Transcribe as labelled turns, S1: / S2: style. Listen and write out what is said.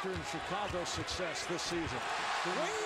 S1: factor in Chicago's success this season. The